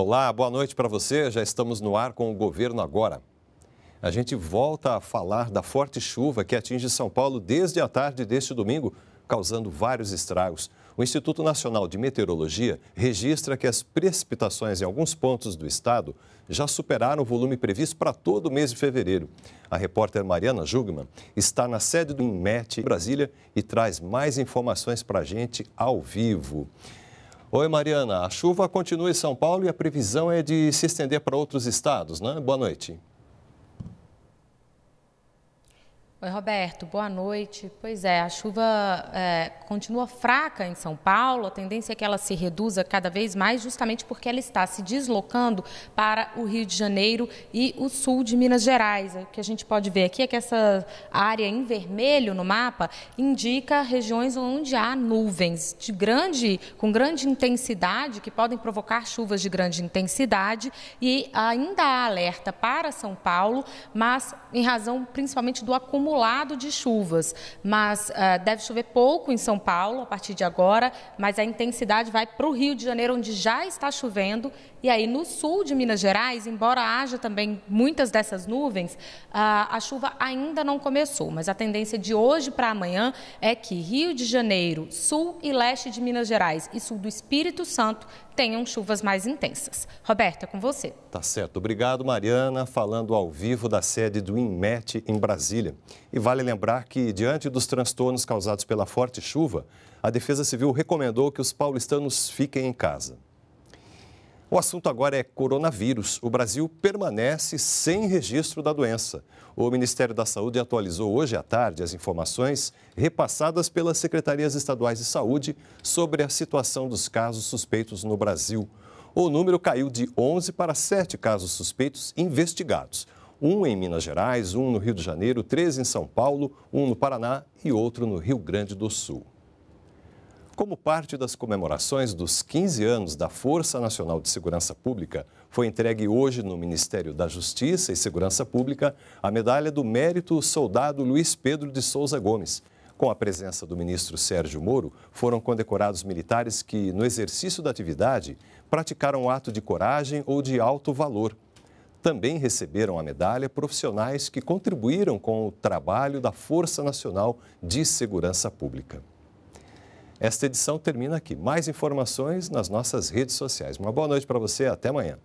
Olá, boa noite para você. Já estamos no ar com o governo agora. A gente volta a falar da forte chuva que atinge São Paulo desde a tarde deste domingo, causando vários estragos. O Instituto Nacional de Meteorologia registra que as precipitações em alguns pontos do estado já superaram o volume previsto para todo o mês de fevereiro. A repórter Mariana Jugman está na sede do INMET em Brasília e traz mais informações para a gente ao vivo. Oi, Mariana. A chuva continua em São Paulo e a previsão é de se estender para outros estados, né? Boa noite. Oi, Roberto, boa noite. Pois é, a chuva é, continua fraca em São Paulo, a tendência é que ela se reduza cada vez mais, justamente porque ela está se deslocando para o Rio de Janeiro e o sul de Minas Gerais. O que a gente pode ver aqui é que essa área em vermelho no mapa indica regiões onde há nuvens de grande, com grande intensidade, que podem provocar chuvas de grande intensidade, e ainda há alerta para São Paulo, mas em razão principalmente do acumulado acumulado de chuvas, mas uh, deve chover pouco em São Paulo a partir de agora, mas a intensidade vai para o Rio de Janeiro, onde já está chovendo, e aí no sul de Minas Gerais, embora haja também muitas dessas nuvens, uh, a chuva ainda não começou, mas a tendência de hoje para amanhã é que Rio de Janeiro, sul e leste de Minas Gerais e sul do Espírito Santo tenham chuvas mais intensas. Roberta, com você. Tá certo. Obrigado, Mariana, falando ao vivo da sede do INMET em Brasília. E vale lembrar que, diante dos transtornos causados pela forte chuva, a Defesa Civil recomendou que os paulistanos fiquem em casa. O assunto agora é coronavírus. O Brasil permanece sem registro da doença. O Ministério da Saúde atualizou hoje à tarde as informações repassadas pelas secretarias estaduais de saúde sobre a situação dos casos suspeitos no Brasil. O número caiu de 11 para 7 casos suspeitos investigados. Um em Minas Gerais, um no Rio de Janeiro, três em São Paulo, um no Paraná e outro no Rio Grande do Sul. Como parte das comemorações dos 15 anos da Força Nacional de Segurança Pública, foi entregue hoje no Ministério da Justiça e Segurança Pública a medalha do mérito soldado Luiz Pedro de Souza Gomes. Com a presença do ministro Sérgio Moro, foram condecorados militares que, no exercício da atividade, praticaram um ato de coragem ou de alto valor. Também receberam a medalha profissionais que contribuíram com o trabalho da Força Nacional de Segurança Pública. Esta edição termina aqui. Mais informações nas nossas redes sociais. Uma boa noite para você, até amanhã.